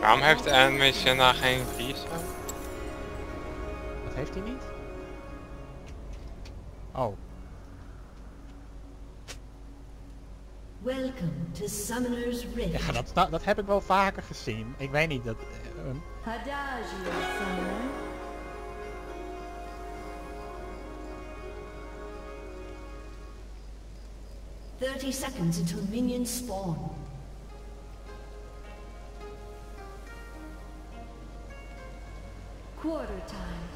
Waarom heeft de animation daar geen visa? Wat heeft hij niet? Oh, Welcome to Summoner's Rift. ja, dat, dat heb ik wel vaker gezien. Ik weet niet, dat... Adagio, Summoner. Thirty seconds until minions spawn. Quarter time.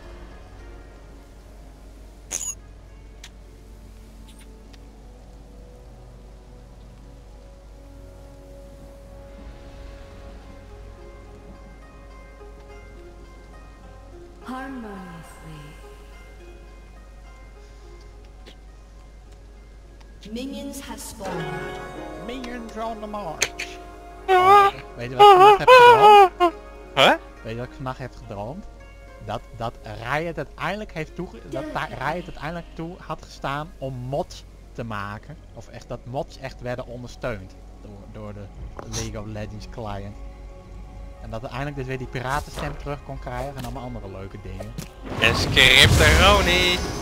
Harmoniously. Minions have spawned. Minions on the march. Oh, weet je wat ik vannacht heb gedroomd? Huh? Weet je wat ik vannacht heb gedroomd? Dat, dat Riot uiteindelijk heeft toe, dat Riot uiteindelijk toe had gestaan om mods te maken. Of echt dat mods echt werden ondersteund door, door de League of Legends client. En dat uiteindelijk dus weer die piratenstem terug kon krijgen en allemaal andere leuke dingen. En Scripteroni.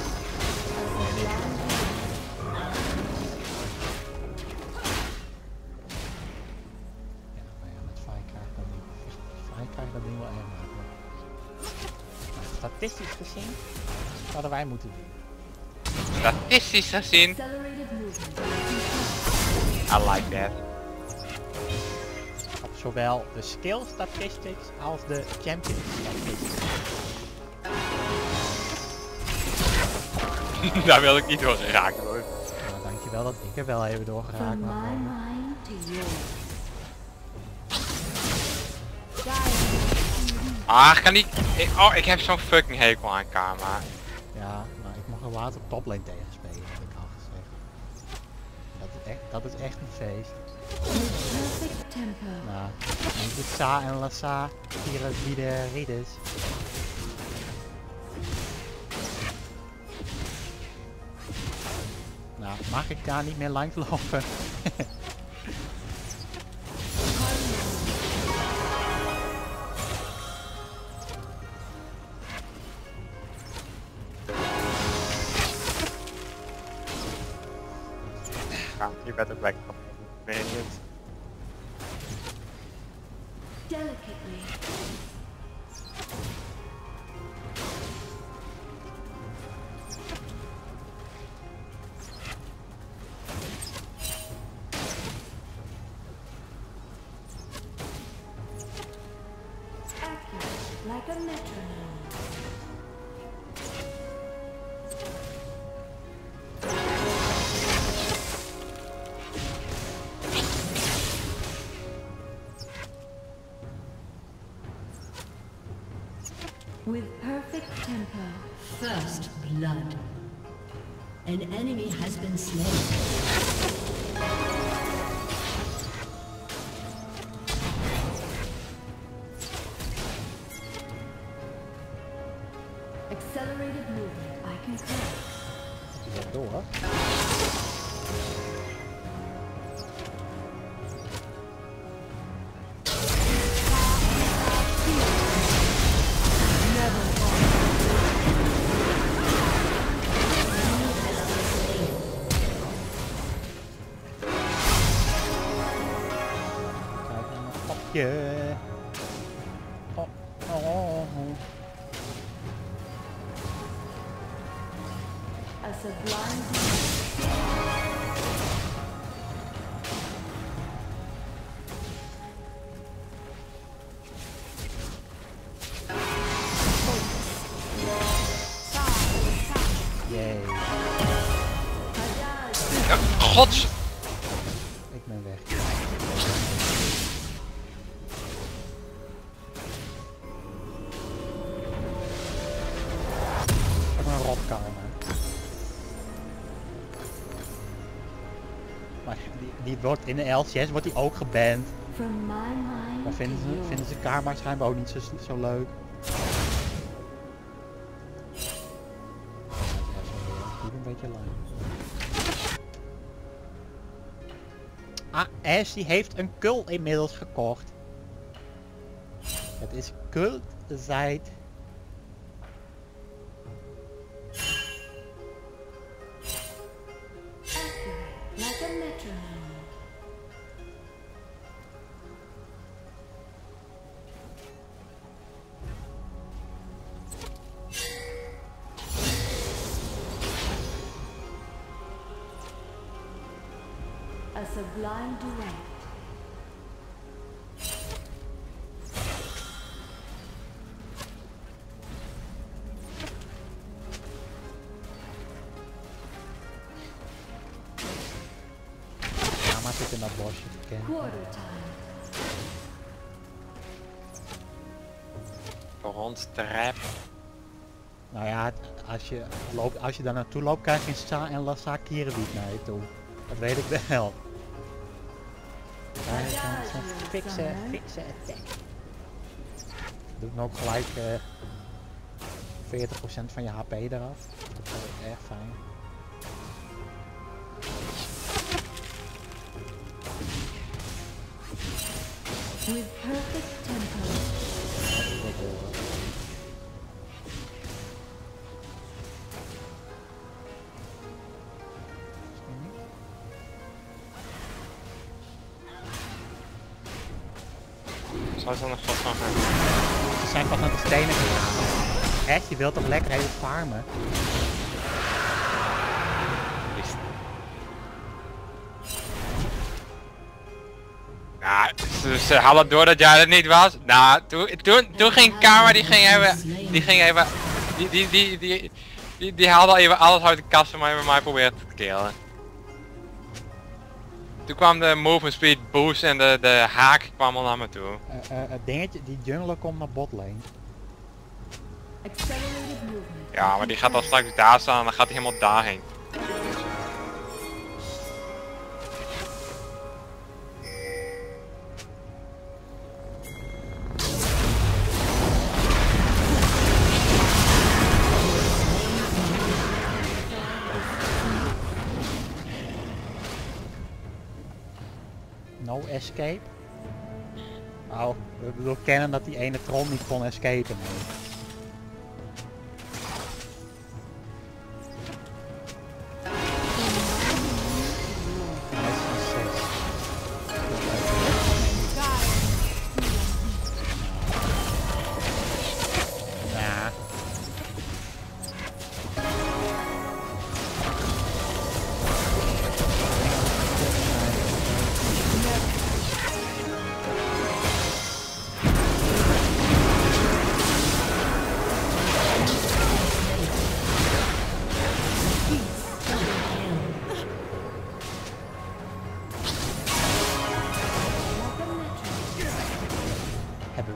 Hadden wij moeten doen. Statistisch gezien. I like that. Op zowel de skill statistics als de champion statistics. Daar wil ik niet door geraakt worden. Nou, dankjewel dat ik er wel even doorgeraakt From mag. Ah, ik kan niet... ik- oh, ik heb zo'n fucking hekel aan karma. Ja, maar ik mag er later op toplane tegen spelen, heb ik al gezegd. Dat is echt, dat is echt een feest. Nou, de Sa en Lassa, hier wie de ridders. Nou, mag ik daar niet meer langs lopen? Ja, je bent ook lekker op minions. Delicately. First blood. An enemy has been slain. Accelerated movement. I concur. Ja, door. Mijn papje. Oh, oh, oh, oh. A sublime wordt in de LCS wordt die ook geband. Maar vinden ze, vinden ze karma schijnbaar ook niet zo, zo leuk. Die een beetje lang. Ah, Ash die heeft een kul inmiddels gekocht. Het is cult zijt. Quarter time. Rond trap. Nou ja, als je, loopt, als je daar naartoe loopt, krijg je een Sa en Lassa kierenwiet naar je toe. Dat weet ik wel. Zo'n fikse, fikse attack. Doet me ook gelijk eh 40% van je HP eraf. Dat is erg fijn. With perfect tempo. Zou ze dan nog vast van gaan? Ze zijn pas naar de stenen gegaan. Echt, je wilt toch lekker even farmen? Nou, ze, hadden door dat jij er niet was. Nou, toen, toen, toen ging Karma, die ging even, die ging even, die, die, die, die, die, die haalde even alles uit de kast en mij bij mij probeerde te killen. Toen kwam de movement speed boost en de, de haak kwam al naar me toe. Eh, eh, het dingetje, die jungler komt naar botlane. Accelerated movement. Ja, maar die gaat dan straks daar staan en dan gaat hij helemaal daarheen. No escape. Nou, we bedoel kennen dat die ene tron niet kon escapen.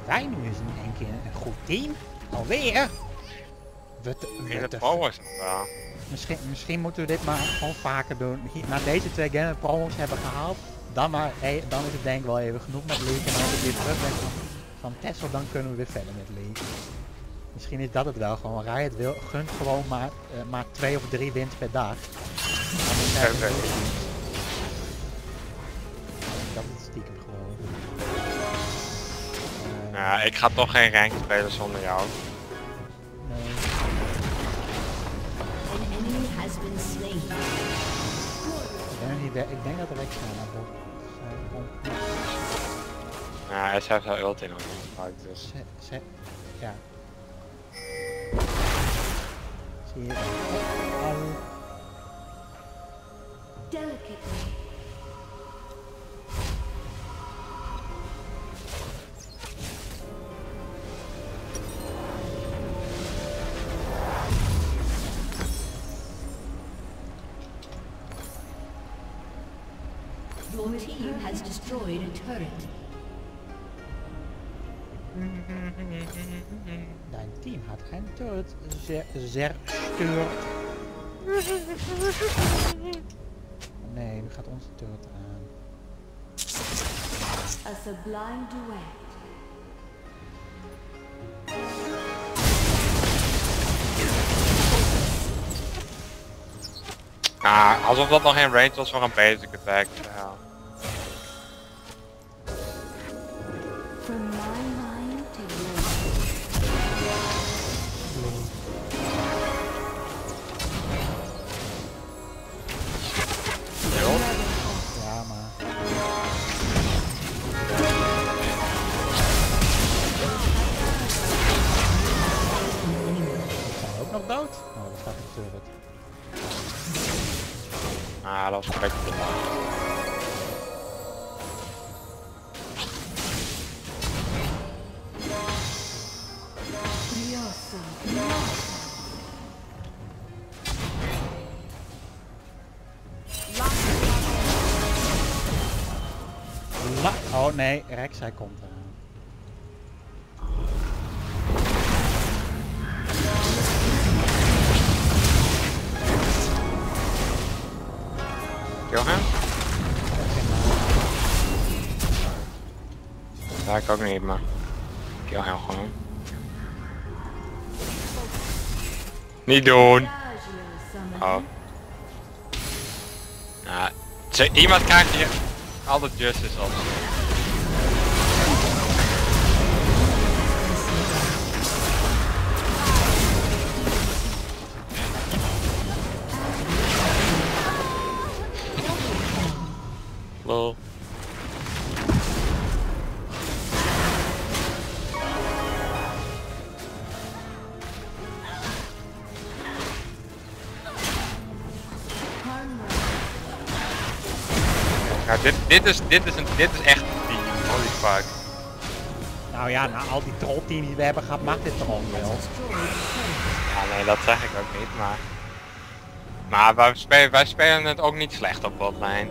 Wij nu eens in één keer een goed team? Alweer? We In de powers. Ja. Misschien, misschien moeten we dit maar gewoon vaker doen. Na deze twee game promos hebben gehaald, dan, maar, eh, dan is het denk ik wel even genoeg met League. En als ik weer terug ben van, van Tesla, dan kunnen we weer verder met League. Misschien is dat het wel gewoon. Riot wil, gunt gewoon maar, eh, maar twee of drie wins per dag. Ja, ik ga toch geen rank spelen zonder jou. Ik denk, ik denk dat er extra naar zijn. Om- Ja, SF heeft ulti nog niet gebruikt, dus. Ja. Zie je Dein Team hat ein Turret sehr, zerstört. Nee, nu gaat onze turret aan. A sublime duet. Ah, alsof dat nog geen range was voor een basic attack. gebouwd? Oh, dat staat. Ah, dat was gek. La oh nee, Rex, hij komt er. Ja, ik ook niet, maar... Kill hem gewoon. Niet doen! Oh. Ja, ze- iemand krijgt hier altijd justice op. Ja, dit, dit, is, dit, is een, dit is echt een team. Holy fuck. Nou ja, na al die trollteams die we hebben gehad, mag dit toch ook wel. Ja, nee, dat zeg ik ook niet, maar... Maar wij spelen, wij spelen het ook niet slecht op botlane.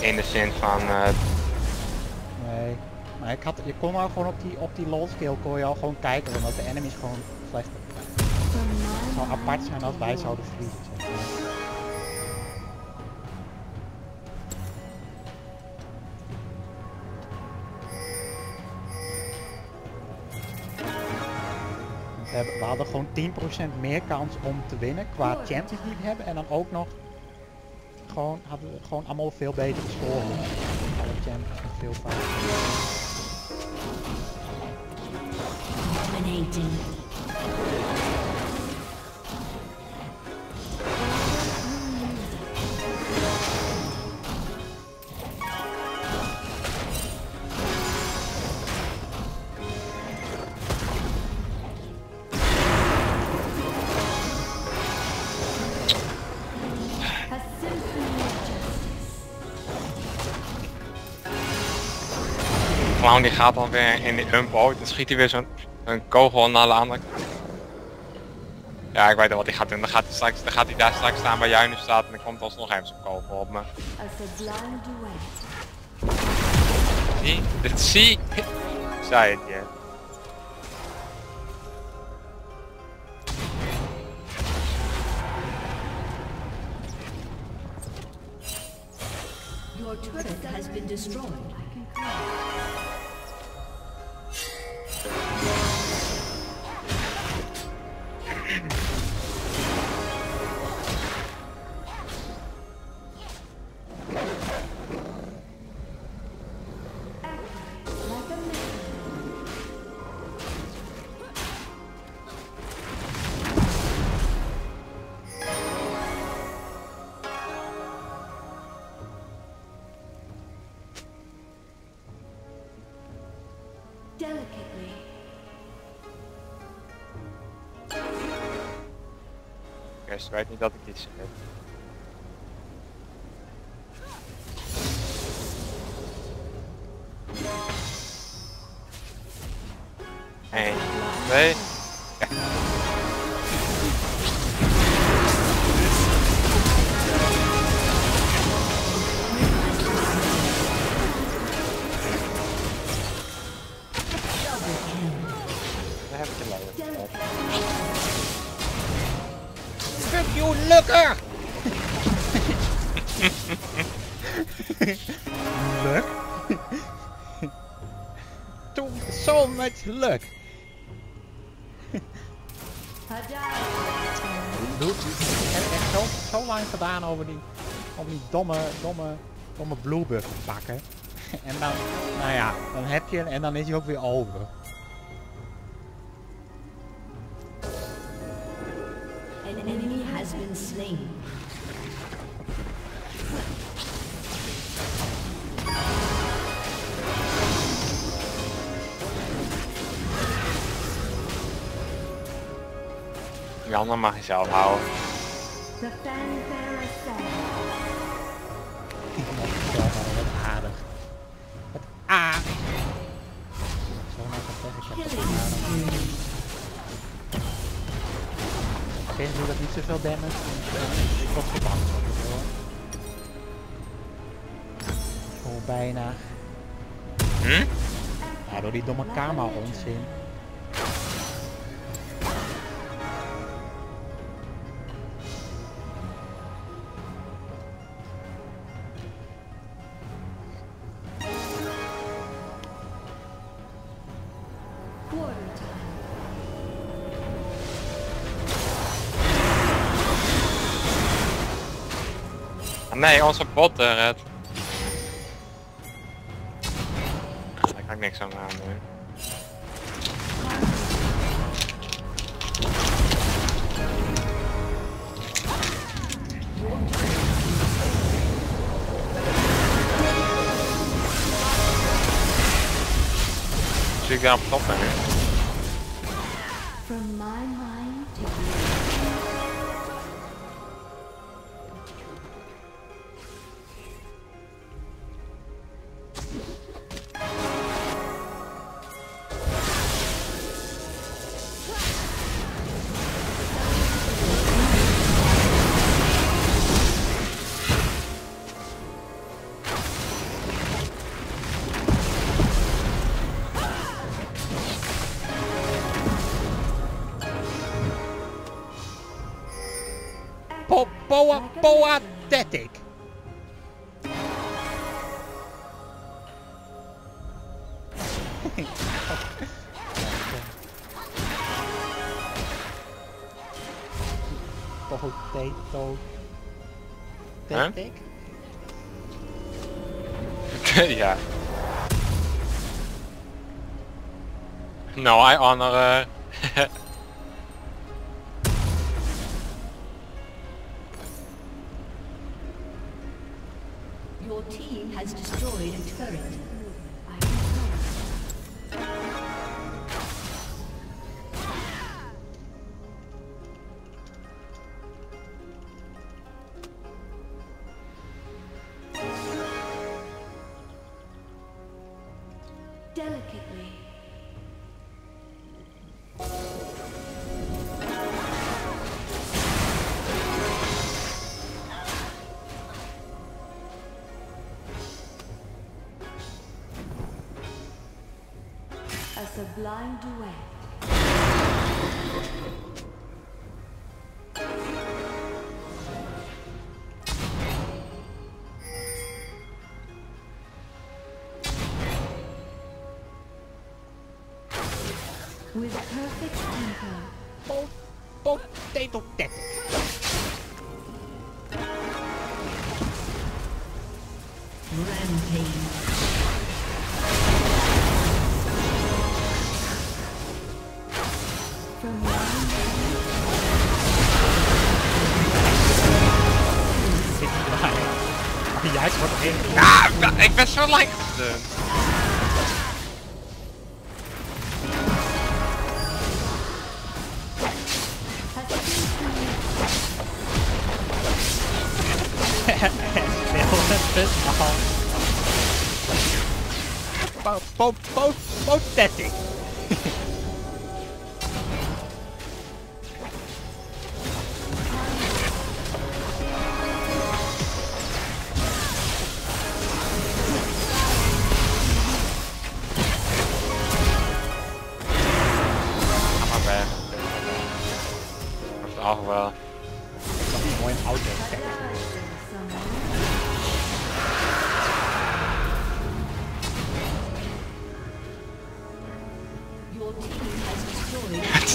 In de zin van... eh, Nee. Maar ik had, je kon nou gewoon op die, op die lol skill kon je al gewoon kijken, omdat de enemies gewoon. Het zou apart zijn als wij zouden vliegen. Hebben, we hadden gewoon 10% meer kans om te winnen qua Champions League hebben en dan ook nog gewoon, hadden we gewoon allemaal veel betere scoren. Alle champions en veel vaker. Dominating. Clown die gaat dan weer in die umpo, dan schiet hij weer zo'n een kogel naar de andere kant. Ja, ik weet al wat hij gaat doen. Dan gaat hij, straks, dan gaat hij daar straks staan waar jij nu staat en dan komt alsnog even zo'n kogel op me. Zie? Dit zie. Zei het je. Your turret has been destroyed. Ze weet niet dat ik iets heb. Eén, twee. Much luck. Doe, ik heb echt zo, zo lang gedaan over die, over die domme, domme, domme blue buff te pakken. En dan, nou ja, dan heb je en dan is hij ook weer over. An enemy has been slain. Jan, dan mag je zelf houden. Wat. Geen doe dat niet zoveel damage. Ik word verbannen hoor. Oh, bijna. Hm? Ja, door die domme kamer onzin. Nee, onze bot eh, red. Daar kan ik niks aan doen. Zie ik daar op top ben poathetic. Potato. Huh? Tetic? ja. No, I honor. Uh, A sublime duet. With perfect tempo. Po potato tetic. Rampage. Ah, ik ben zo lang gesteund. Po po po potatic.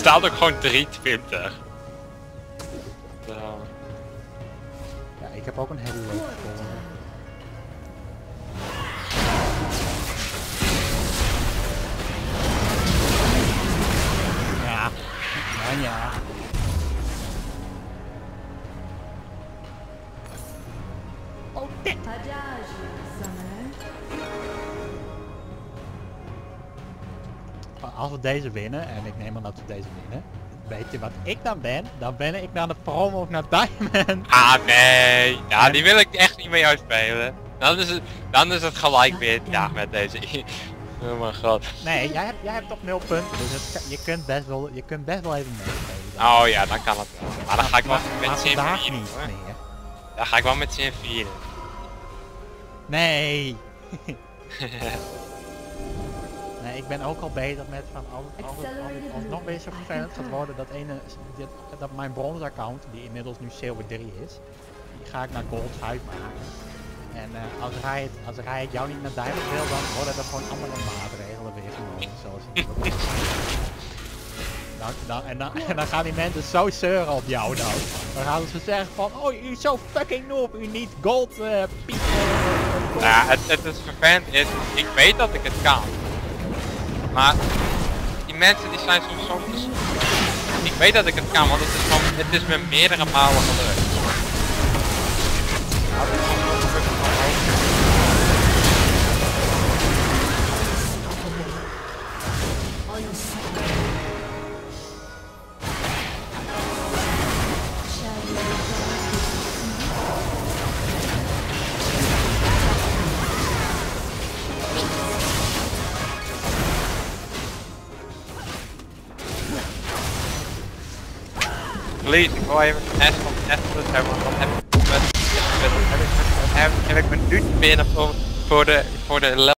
Staat ook gewoon 320. Zo. Ja, ik heb ook een heavyweight voor. Als we deze winnen, en ik neem aan dat we deze winnen, weet je wat ik dan ben? Dan ben ik naar de promo naar Diamond. Ah nee, ja die wil ik echt niet met jou spelen. Dan is het, dan is het gelijk weer ja met deze. Oh mijn god. Nee, jij hebt, jij hebt toch nul punten, dus het, je, kunt best wel, je kunt best wel even meespelen. Oh ja, dan kan het wel. Maar dan ga ik wel met z'n vieren. Dan ga ik wel met z'n vieren. Nee. ik ben ook al bezig met van als, het- als, het, als, het, als het nog weer zo vervelend gaat worden dat ene, dit, dat mijn bronze account, die inmiddels nu zilver 3 is, die ga ik naar gold 5 maken. En eh, als Riot, als Riot jou niet naar diamond wil, dan worden er gewoon andere maatregelen weer genomen, zoals ook dan, dan, en, dan, en dan gaan die mensen zo zeuren op jou dan. Dan gaan ze zeggen van, oh u is zo fucking noob, u niet gold piep. gold." Ja, het, het is vervelend is, ik weet dat ik het kan. Maar die mensen die zijn soms soms... Ik weet dat ik het kan, want het is, gewoon, het is me meerdere malen gelukt. Please, ik wil even een S van S dan heb ik, dan heb ik, mijn binnen voor de, voor de